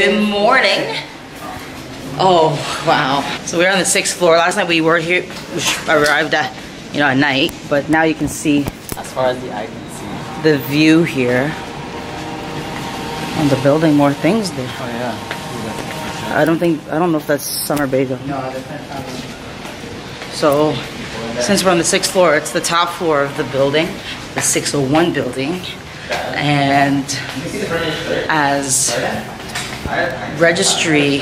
Good morning. Oh, wow. So we're on the sixth floor. Last night we were here, we arrived at, you know, at night, but now you can see As far as the eye can see. the view here. And the building more things there. Oh yeah. I don't think, I don't know if that's Summer Bay though. No. So, since we're on the sixth floor, it's the top floor of the building, the 601 building. And as registry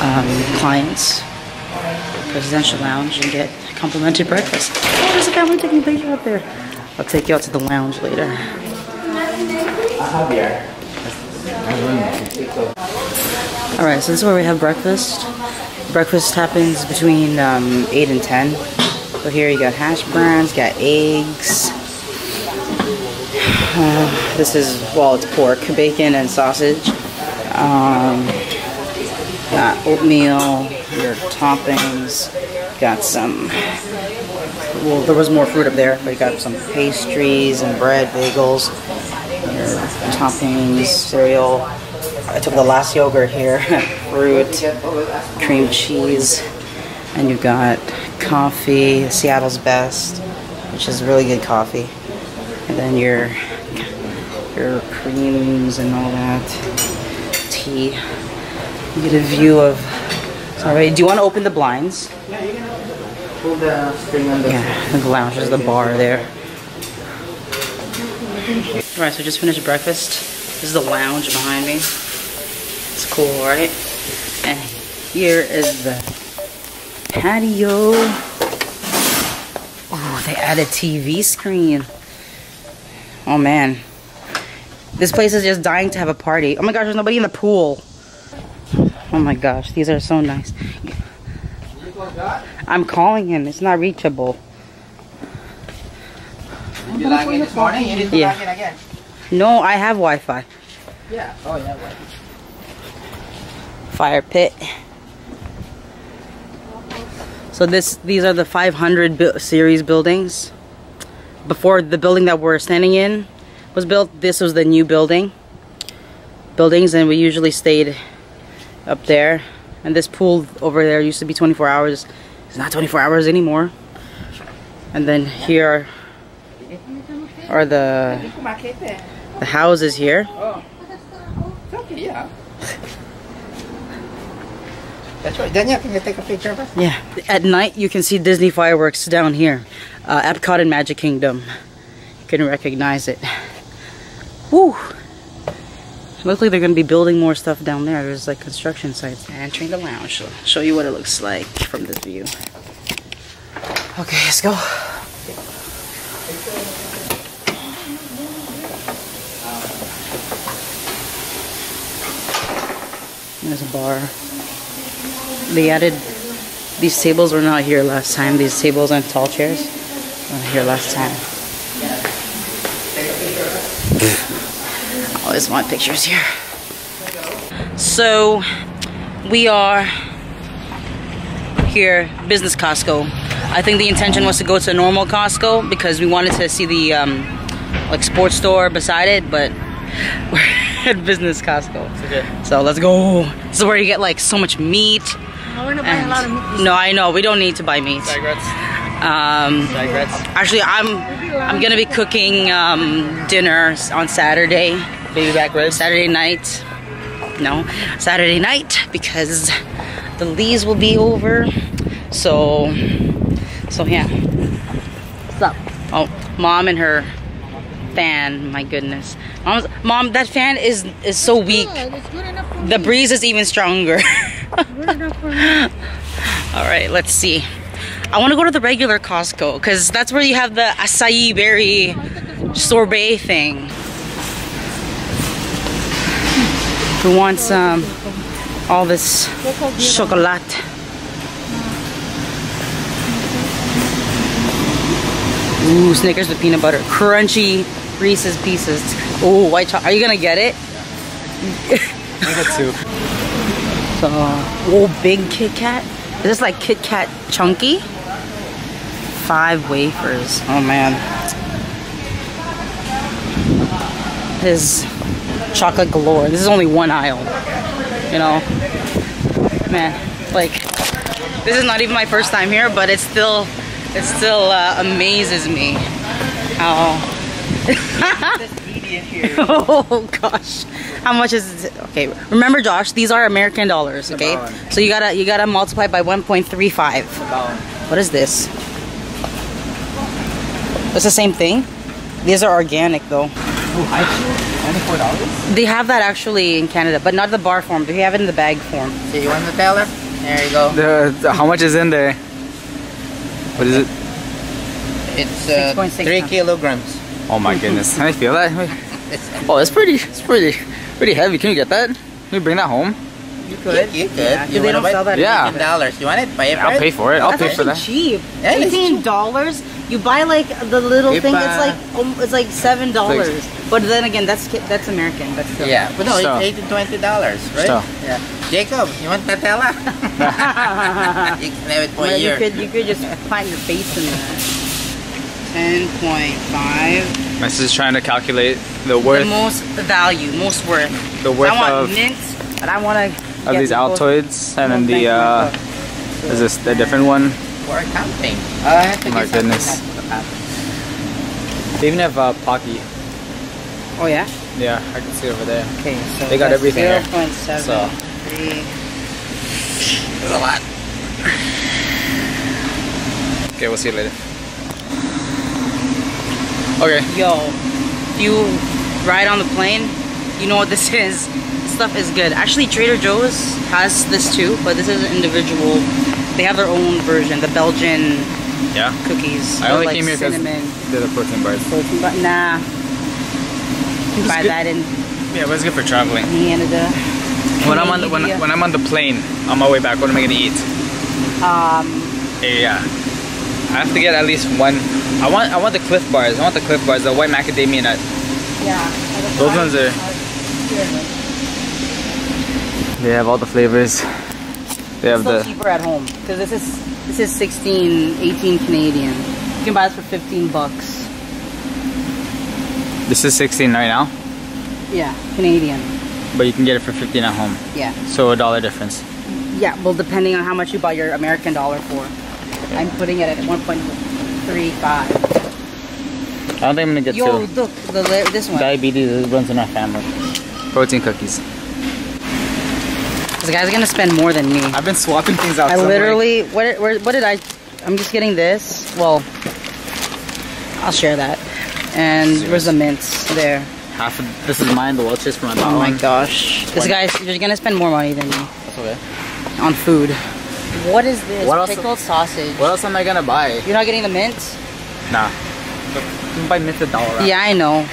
um, clients, presidential lounge, and get complimentary breakfast. Oh, there's a family taking a picture up there. I'll take you out to the lounge later. All right, so this is where we have breakfast. Breakfast happens between um, 8 and 10. So here you got hash browns, got eggs. Uh, this is, well, it's pork, bacon, and sausage. Um, got oatmeal, your toppings. Got some, well, there was more fruit up there, but you got some pastries and bread, bagels, your toppings, cereal. I took the last yogurt here, fruit, cream cheese, and you got coffee, Seattle's Best, which is really good coffee, and then your your creams and all that, tea. You get a view of. Sorry, do you want to open the blinds? Yeah, you can pull the string on the. Yeah, the lounge is the bar there. Alright, so just finished breakfast. This is the lounge behind me. It's cool, right? And here is the patio. Oh, they added a TV screen. Oh man. This place is just dying to have a party. Oh my gosh, there's nobody in the pool. Oh my gosh, these are so nice. I'm calling him. It's not reachable. You log in this morning? You need to Yeah. log in again. No, I have Wi-Fi. Yeah. Oh yeah. Right. Fire pit. So this, these are the 500 bu- series buildings. Before the building that we're standing in was built, this was the new building. Buildings, and we usually stayed up there. And this pool over there used to be 24 hours. It's not 24 hours anymore. And then here are the the houses here. Oh. Okay. Yeah. That's right. Daniel, can you take a picture of us? Yeah. At night, you can see Disney fireworks down here. Uh, Epcot and Magic Kingdom. You can recognize it. Woo! Looks like they're to be building more stuff down there. There's like construction sites. Entering the lounge. So show you what it looks like from this view. Okay, let's go. There's a bar. They added these tables were not here last time. These tables and tall chairs were not here last time. I always want pictures here. So we are here, business Costco. I think the intention was to go to a normal Costco because we wanted to see the um, like sports store beside it, but we're at business Costco. Okay. So let's go. This is where you get like so much meat. I want to buy a lot of meat. No, I know we don't need to buy meat. Digrets. Um, Digrets. actually, I'm I'm gonna be cooking um, dinner on Saturday, Baby back ribs. Saturday night. No, Saturday night because the leaves will be over. So, so yeah. What's up? Oh, mom and her fan. My goodness, mom's, mom, that fan is is so weak. Good. It's good enough for me. The breeze is even stronger. Good for me. All right, let's see. I want to go to the regular Costco because that's where you have the acai berry sorbet thing. Who wants um all this chocolate? Ooh, Snickers with peanut butter, crunchy Reese's Pieces. Ooh, white chocolate. Are you gonna get it? I got two. So, oh, big Kit Kat. Is this like Kit Kat chunky? Five wafers. Oh man. His chocolate galore. This is only one aisle, you know? Man, like, this is not even my first time here, but it still, it still uh, amazes me how... oh gosh. How much is it? okay remember josh these are american dollars okay? so you gotta you gotta multiply by 1.35 what is this? It's the same thing? These are organic though. Ooh, $94? They have that actually in Canada, but not the bar form. They have it in the bag form. So you want the teller? There you go. The, the how much is in there? What is it? It's uh, 6 .6 three kilograms. Oh my goodness! Can I feel that? oh, it's pretty. It's pretty, pretty heavy. Can you get that? Can you bring that home? You could. You could. Yeah, 'cause you they wanna don't sell that in Yeah. Eighteen dollars. You want it? Buy it. I'll right? pay for it. I'll That's pay for actually that. cheap. Yeah, it's Eighteen dollars. You buy like the little If, thing. uh, it's like um, it's like seven dollars. But then again, that's that's American. But still. Yeah, but no, So- it's eight to twenty dollars, right? So. Yeah. Jacob, you want Nutella? you can have it for a Well, you could you could just plant your face in that. Ten point five. My sister's trying to calculate the worth. The most value, most worth. The worth I want of- mint, but I want to. Of these Altoids, and then the uh, is this a different one? For accounting. Uh, I have to Oh my goodness. else to have. They even have uh, Pocky. Oh yeah. Yeah, I can see over there. Okay, so They got that's everything here. 0.7, So. three. There's a lot. Okay, we'll see you later. Okay. Yo, you ride on the plane, you know what this is. This stuff is good. Actually, Trader Joe's has this too, but this is an individual. They have their own version, the Belgian Yeah. cookies. I only like came here because cinnamon. they're the protein bars. protein, but nah. You buy good. that in Yeah, but it's good for traveling. Canada. When I'm on the, when, when I'm on the plane on my way back, what am I gonna eat? Um, Yeah. I have to get at least one. I want I want the Clif Bars. I want the Clif Bars, the white macadamia nut. yeah. Those ones are. They have all the flavors. They have the. cheaper at home because this is this is 16, 18 Canadian. You can buy this for 15 bucks. This is 16 right now, Yeah, Canadian. but you can get it for 15 at home. Yeah. So a dollar difference. Yeah, well, depending on how much you buy your American dollar for. I'm putting it at 1.35. I don't think I'm gonna get Yo, two. look, the this one. Diabetes runs in our family. Protein cookies. This guy's gonna spend more than me. I've been swapping things out. I so literally, what, where, what did I? I'm just getting this. Well, I'll share that. And where's the mints there? half of this is mine. The Welch's for my Oh my gosh, this guy's you're gonna spend more money than me That's okay. on food. What is this? What else- Pickled sausage. What else am I gonna buy? You're not getting the mints? Nah. But you can buy mint a dollar. Yeah, I know.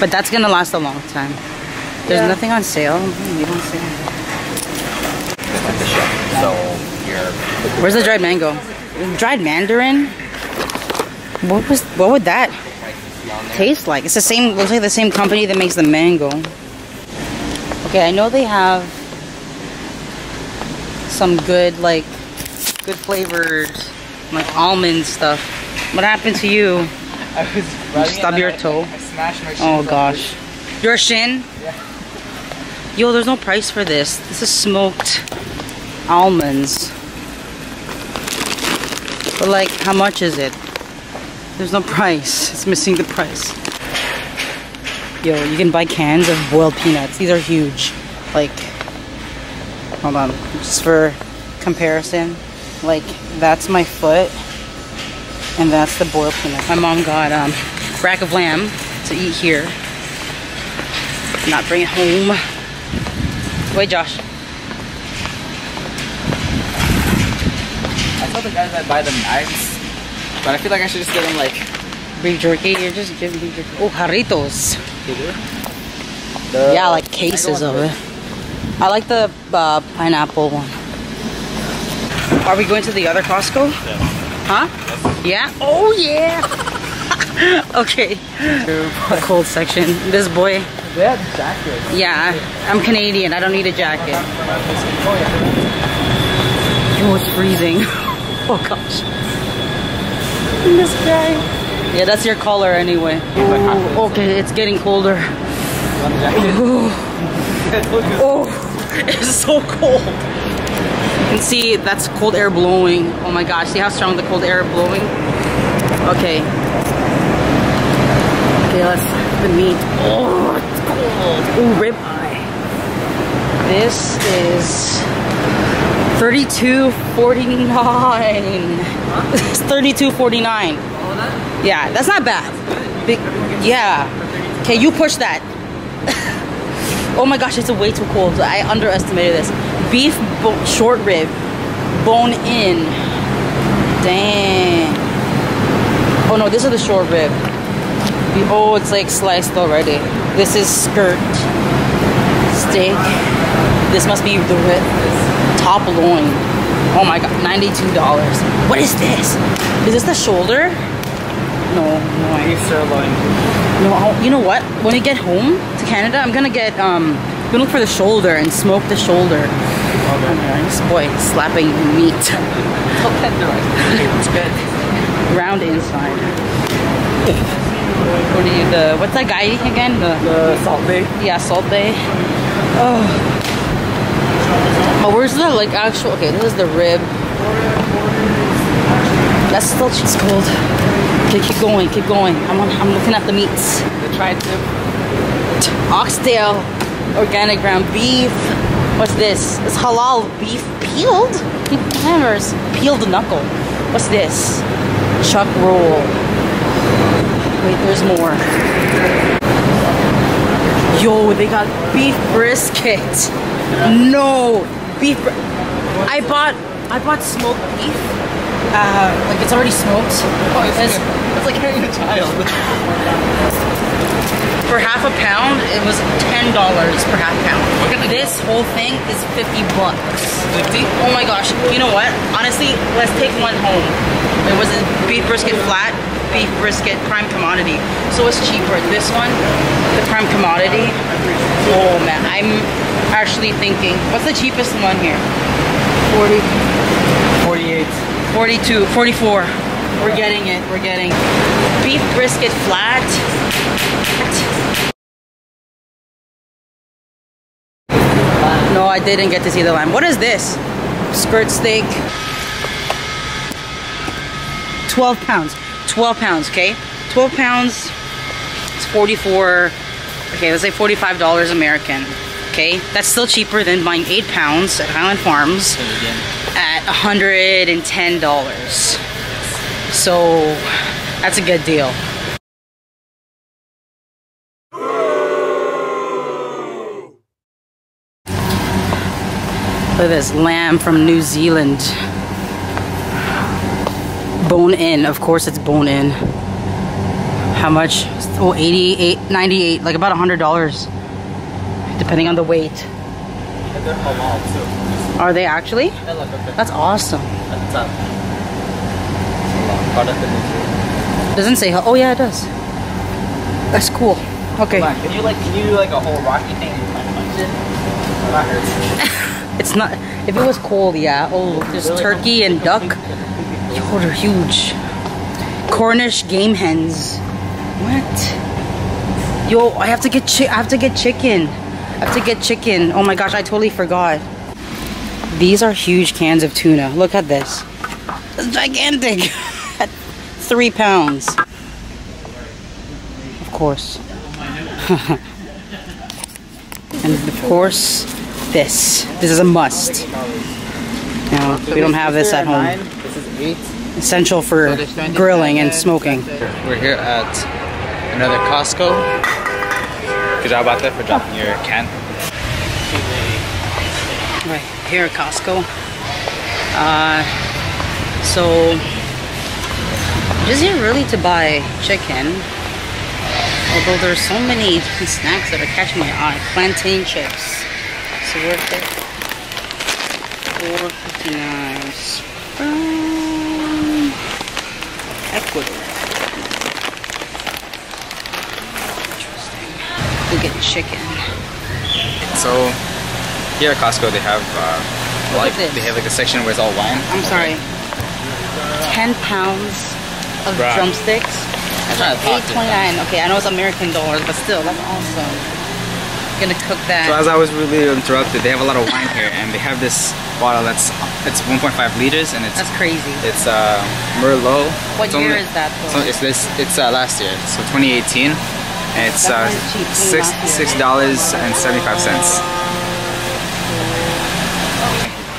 But that's gonna last a long time. There's Yeah. nothing on sale. You don't see. So Where's the dried mango? Dried mandarin? What was? What would that taste like? It's the same. Looks like the same company that makes the mango. Okay, I know they have some good like good flavored like almond stuff. What happened to you? I was riding Stub and your I- toe? Smashed my Oh shins on gosh. Your shin? Yo, there's no price for this. This is smoked almonds. But like, how much is it? There's no price. It's missing the price. Yo, you can buy cans of boiled peanuts. These are huge. Like, hold on. Just for comparison. Like, that's my foot. And that's the boiled peanuts. My mom got um, rack of lamb to eat here. Not bring it home. Wait, Josh. I saw the guys that buy the knives, but I feel like I should just get them like. Beef jerky. You're just giving beef jerky. Oh, jarritos. The Yeah, like cases of it. I like the uh, pineapple one. Are we going to the other Costco? Huh? Yeah? Oh, yeah! okay. The cold section. This boy. They had jackets. Yeah, I'm Canadian. I don't need a jacket. It was freezing. oh, gosh. And this guy. Yeah, that's your collar anyway. Ooh, okay, it's getting colder. Oh, it's so cold. Can see that's cold air blowing. Oh my gosh, see how strong the cold air blowing? Okay. Let's the meat. Oh, it's cold. Ooh, ribeye. This is 32.49. It's 32.49. Yeah, that's not bad. Big, yeah. Okay, you push that. oh my gosh, it's way too cold. I underestimated this. Beef short rib, bone in. Dang. Oh no, this is the short rib. Oh, it's like sliced already. This is skirt steak. This must be the rib. top loin. Oh my god, ninety-two dollars. What is this? Is this the shoulder? No, no. I- Beef sirloin. no, you know what? When we get home to Canada, I'm gonna get um, I'm gonna look for the shoulder and smoke the shoulder. Oh this boy slapping meat. it's good. Round inside. What do you the? What's that guy again? The The Salt Bae. yeah, Salt Bae. Oh. Oh, where's the like actual? Okay, this is the rib. That's still cheese cold. Okay, keep going, keep going. I'm on, I'm looking at the meats. The tri-tip. Oxtail, organic ground beef. What's this? It's halal beef peeled. Hammers peeled knuckle. What's this? Chuck roll. Wait, there's more. Yo, they got beef brisket. No, beef. Br- I bought I bought smoked beef. Uh, like it's already smoked. Oh, it's, It's- it's like carrying a child. for half a pound, it was ten dollars per half pound. This whole thing is fifty bucks. 50? Oh my gosh! You know what? Honestly, let's take one home. It was a beef brisket flat, beef brisket prime commodity, so it's cheaper. This one, the prime commodity. Oh man, I'm actually thinking, what's the cheapest one here? 40, 48. 42, 44. We're getting it. We're getting beef brisket flat. No, I didn't get to see the lamb. What is this? Skirt steak. 12 pounds. 12 pounds, okay? 12 pounds. It's 44. Okay, let's say $45 American. Okay? That's still cheaper than buying 8 pounds at Highland Farms at $110. So that's a good deal. Look at this lamb from New Zealand. Bone in, of course it's bone in. How much? Oh, 88, 98, like about $100. Depending on the weight. And they're halal too. Are they actually? Yeah, look at That's awesome. That's up. Halal. Product of Israel. Doesn't say how. Oh yeah, it does. That's cool. Okay. On, can you like can you do like a whole Rocky thing and like punch it? Or not hurt? It's not. If it was cold, yeah. Oh, there's turkey and duck. Yo, they're huge. Cornish game hens. What? Yo, I have to get chi- I have to get chicken. I have to get chicken. Oh my gosh, I totally forgot. These are huge cans of tuna. Look at this. It's gigantic. Three pounds. Of course. and of course, this. This is a must. No, we don't have this at home. Essential for grilling and smoking. We're here at another Costco. Good job out there for dropping your can. Right here at Costco. Uh, so, just it really to buy chicken? Although there's so many snacks that are catching my eye. Plantain chips. So worth it. Four fifty nine. From Ecuador. Interesting. We get chicken. So here at Costco they have uh, like they have like a section where it's all wine. I'm sorry. 10 pounds of Bruh. drumsticks. talk Eight twenty nine. Okay, I know it's American dollars, but still, that's awesome. Gonna cook that. So as I was really interrupted, they have a lot of wine here, and they have this bottle that's it's 1.5 liters, and it's that's crazy. it's uh Merlot. What It's year only- is that? So it's this it's uh, last year, so 2018, and it's uh, six six dollars and 75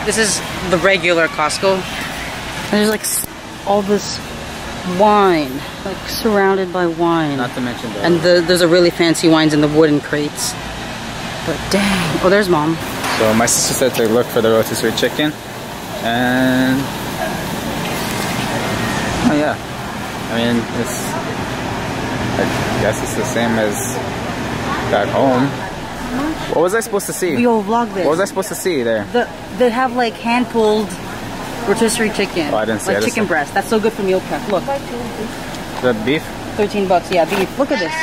This is the regular Costco. There's like all this wine, like surrounded by wine. Not to mention the And the, there's a really fancy wines in the wooden crates. But dang. Oh, there's mom. So my sister said to look for the rotisserie chicken, and oh yeah, I mean it's I guess it's the same as back home. What was I supposed to see? We will vlog this. What was I supposed to see there? The, they have like hand pulled rotisserie chicken. Oh, I didn't see Like chicken breast. That's so good for meal prep. Look, The beef? 13 bucks. Yeah, beef. Look at this.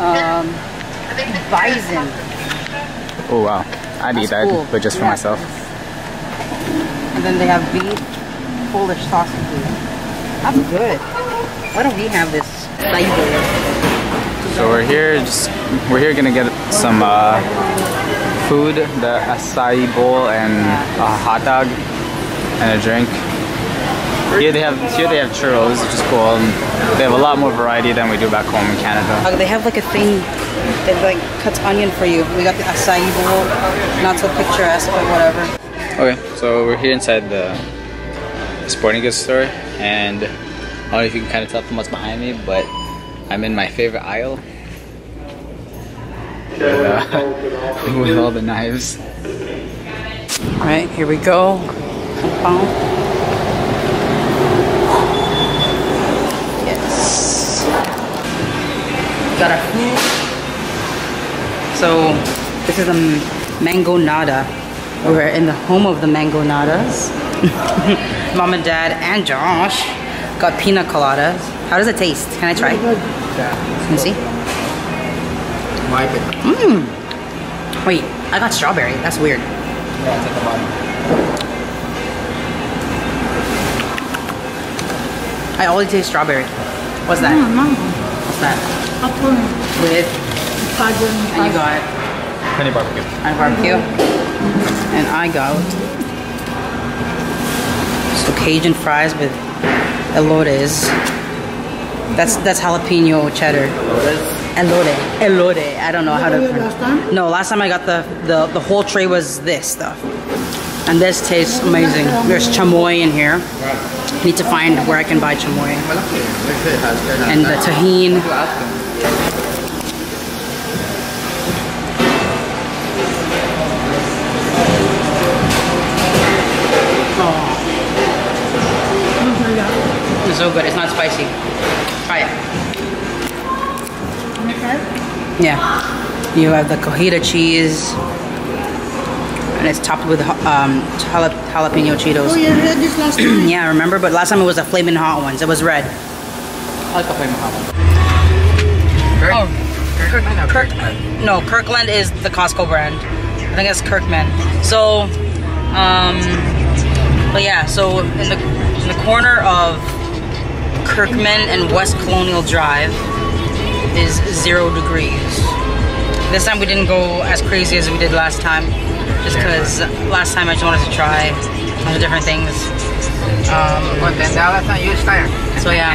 Um, bison. Oh wow, I'd eat That's that, cool. but just for Yeah. myself. And then they have beef, Polish sausages. That's good. Why don't we have this? So we're here, just we're here gonna get some uh, food, the acai bowl and a hot dog and a drink. Here they have here they have churros, which is cool. They have a lot more variety than we do back home in Canada. Uh, they have like a thing that like cuts onion for you. We got the acai bowl, not so picturesque, but whatever. Okay, so we're here inside the sporting goods store, and I don't know if you can kind of tell from what's behind me, but I'm in my favorite aisle with, uh, with all the knives. All right, here we go. Yes. Got a food. So this is a mangonada. We're in the home of the mangonadas. Mom and dad and Josh got pina coladas. How does it taste? Can I try? Can you see? My Mmm. Wait, I got strawberry. That's weird. I only taste strawberry. What's that? What's that? Apple. With and you got Penny barbecue. and barbecue, and I got so Cajun fries with elotes. That's that's jalapeno cheddar. Elote, elote. I don't know how to. pronounce- No, last time I got the the the whole tray was this stuff, and this tastes amazing. There's chamoy in here. Need to find where I can buy chamoy and the Tajín. It's so good. It's not spicy. Try it. Yeah. You have the cojita cheese, and it's topped with um, jala- jalapeno Cheetos. Oh, you had this last time. Yeah, remember? But last time it was the flaming hot ones. It was red. I like the flaming hot one. Oh, Kirk, Kirk, no, Kirkland is the Costco brand. I think it's Kirkman. So, um, but yeah, so in the in the corner of Kirkman and West Colonial Drive is zero degrees. This time we didn't go as crazy as we did last time, just because last time I just wanted to try a bunch of different things. Um, What, $10 na use tire? so yeah,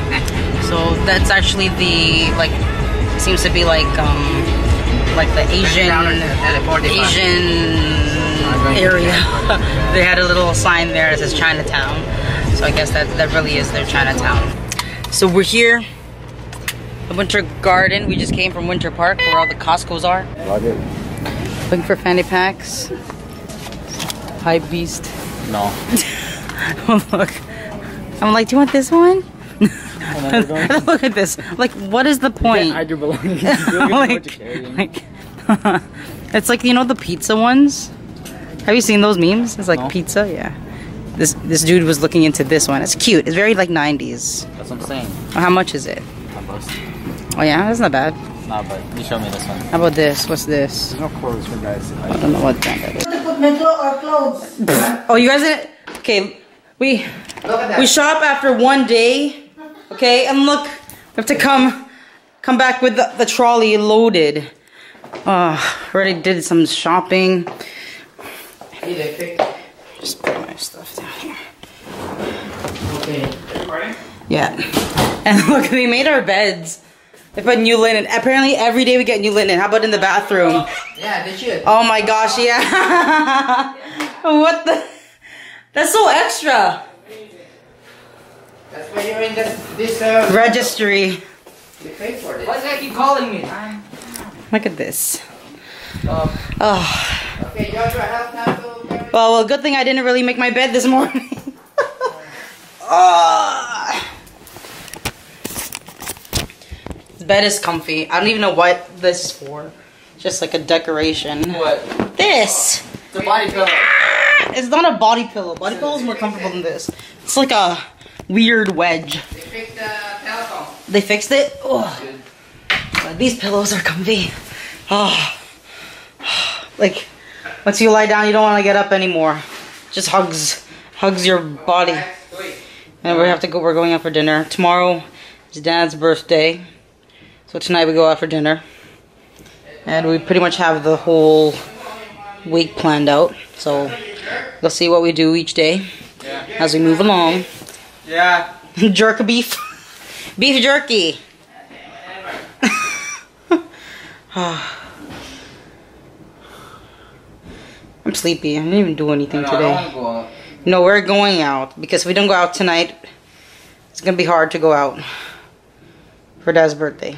so that's actually the like seems to be like um like the Asian Asian area. they had a little sign there that says Chinatown. So I guess that that really is their Chinatown. So we're here, the Winter Garden. We just came from Winter Park where all the Costco's are. Love it. Looking for fanny packs. Hype beast. No. Look. I'm like, do you want this one? Look at this. Like, what is the point? I do belong. like, like it's like you know the pizza ones. Have you seen those memes? It's like No. pizza, yeah. This this dude was looking into this one. It's cute. It's very like 90s. That's what I'm saying. How much is it? Not both. Oh yeah, that's not bad. Nah, but you show me this one. How about this? What's this? There's no clothes for guys. I don't know what brand that is. To put my or clothes. Oh, you guys didn't. Okay, we we shop after one day. Okay, and look, we have to come come back with the, the trolley loaded. Uh, already did some shopping. Hey, they fixed Just put my stuff down here. Okay. Yeah. And look, we made our beds. They put new linen. Apparently every day we get new linen. How about in the bathroom? Yeah, they should. Oh my gosh, yeah. what the? That's so extra. That's why you're in this, this uh, Registry. you pay for this. Why does that keep calling me? Look at this. Um, Oh. Okay, Joshua, help now to carry Well, well, good thing I didn't really make my bed this morning. oh. This bed is comfy. I don't even know what this is for. Just like a decoration. what? This. It's a body pillow. Ah! It's not a body pillow. Body pillow is more comfortable than this. It's like a weird wedge. They fixed the telephone. They fixed it. Oh. These pillows are comfy. Oh. Like once you lie down, you don't want to get up anymore. Just hugs, hugs your body. And we have to go. We're going out for dinner tomorrow. Is Dad's birthday, so tonight we go out for dinner, and we pretty much have the whole week planned out. So we'll see what we do each day as we move along. Yeah. Jerk beef, beef jerky. Ah. I'm sleepy. I didn't even do anything No, today. out. No, we're going out because if we don't go out tonight, it's gonna be hard to go out for Dad's birthday.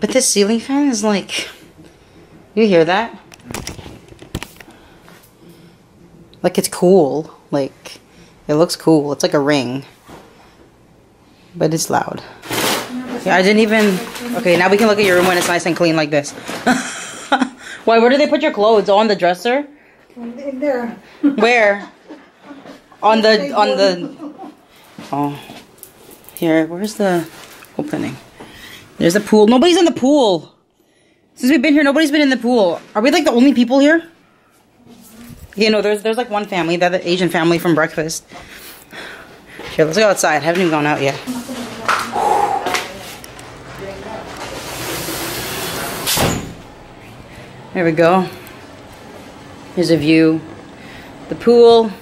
But this ceiling fan is like, you hear that? Like it's cool. Like it looks cool. It's like a ring, but it's loud. Yeah, I didn't even. Okay, now we can look at your room when it's nice and clean like this. Why? Where do they put your clothes? On the dresser? In there. Where? On the on the Oh. Here, where's the opening? There's a pool. Nobody's in the pool. Since we've been here, nobody's been in the pool. Are we like the only people here? Yeah, no, there's there's like one family, the Asian family from breakfast. Here, let's go outside. haven't even gone out yet. There we go. Here's a view. The pool,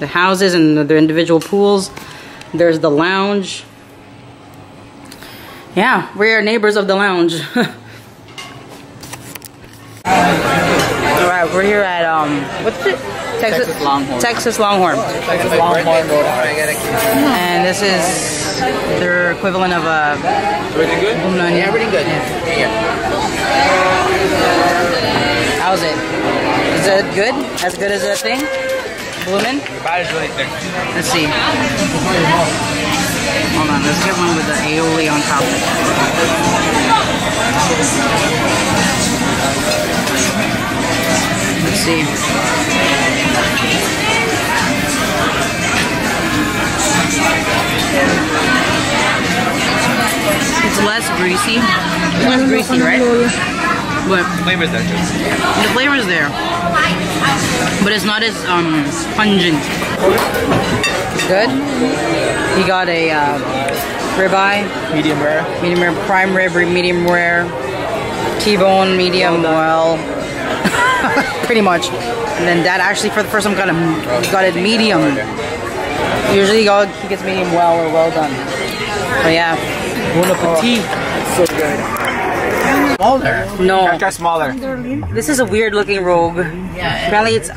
the houses and their individual pools. There's the lounge. Yeah, we're neighbors of the lounge. Alright, we're here at um what's it? Texas, Texas Longhorn. Texas Longhorn. Texas Longhorn Road. I gotta keep And this is their equivalent of a Really good? Bloomin' Yeah, Onion. pretty good. Here. How's it? Is it good? As good as that thing? Bloomin'? The batter's really thick. Let's see. Hold on, let's get one with the aioli on top. Let's see. It's less greasy. Less greasy, right? But Flavors there, the flavor's there. But it's not as um pungent. Good? You got a uh, ribeye, Medium rare. medium rare, prime rib, medium rare, T-bone, medium well. Pretty much. And then that actually for the first time got a got it medium. Usually he he gets medium well or well done. But yeah. Bon appetit. So good. Smaller. No, Got smaller. this is a weird looking rogue. Yeah. Apparently it's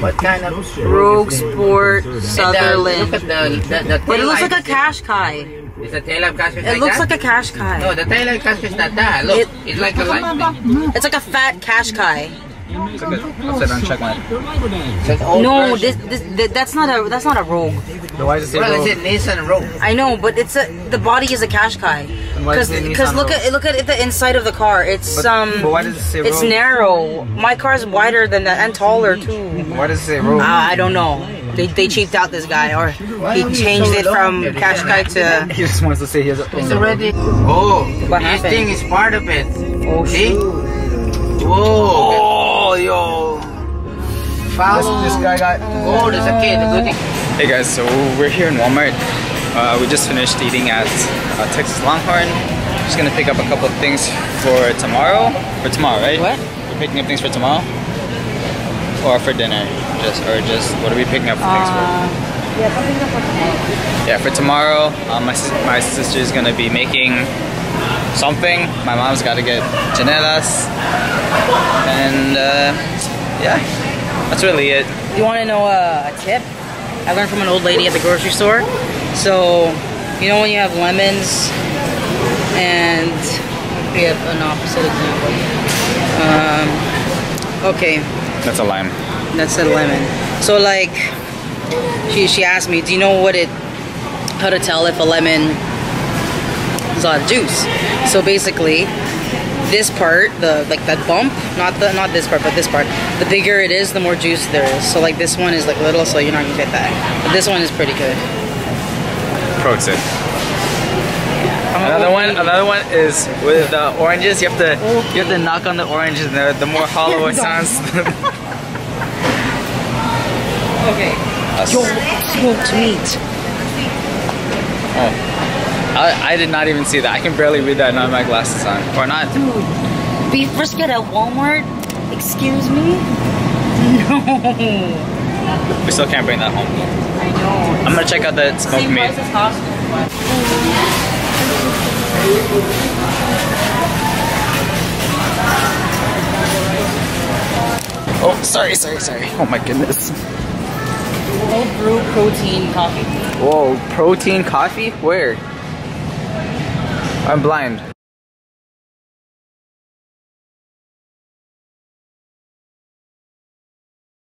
What kind of? Rogue Sport And, uh, Sutherland. look at the the, the But it looks like a Qashqai. Is the tail of Cash It like looks that? like a Qashqai. No, the tail of Cash is not that. Look, It- it's like a light. It's like a fat cash It's a good. Upside down check one. It's an old No, version. this, this, that's not a that's not a Rogue. Then why does it say Well, Rogue? it's a Nissan Rogue. I know, but it's a the body is a Qashqai. why does Because it say because Nissan look Rogue? at look at the inside of the car. It's But- um but why does it say it's narrow. My car's wider than that and taller too. Why does it say Rogue? Uh, I don't know. They, they cheaped out this guy, or he changed it from Qashqai to. he just wants to say he has a. It's already. Oh, What this happened? thing is part of it. Oh See? shoot! Whoa. Oh, yo. Follow. This guy got. There's a kid. Good thing. Hey guys, so we're here in Walmart Uh, we just finished eating at uh, Texas Longhorn. Just gonna pick up a couple of things for tomorrow. For tomorrow, right? What? We're picking up things for tomorrow, or for dinner, just or just what are we picking up things for? Yeah, something for tomorrow. Yeah, for tomorrow, um, my sis- my sister's gonna be making something. My mom's got to get chanelas, and uh, yeah, that's really it. You want to know a, a tip? I learned from an old lady at the grocery store. So, you know when you have lemons and we have an opposite example. Um, okay, That's a lime. that's a lemon. So like, she she asked me, do you know what it, how to tell if a lemon is a lot of juice? So basically, this part, the like that bump, not the not this part, but this part, the bigger it is, the more juice there is. So like this one is like little, so you're not gonna get that. But this one is pretty good. Pro tip. Another one, another one is with the oranges. You have to, you have to knock on the oranges. The, the more hollow it sounds, Okay. Yo, smoked meat. oh, I, I did not even see that. I can barely read that. Not my glasses on, or not. Dude, beef brisket at Walmart? Excuse me? No. We still can't bring that home. I know. I'm gonna check out the smoked meat. price as Costco. Oh, sorry, sorry, sorry. Oh my goodness. Cold brew protein coffee. Whoa, protein coffee? Where? I'm blind.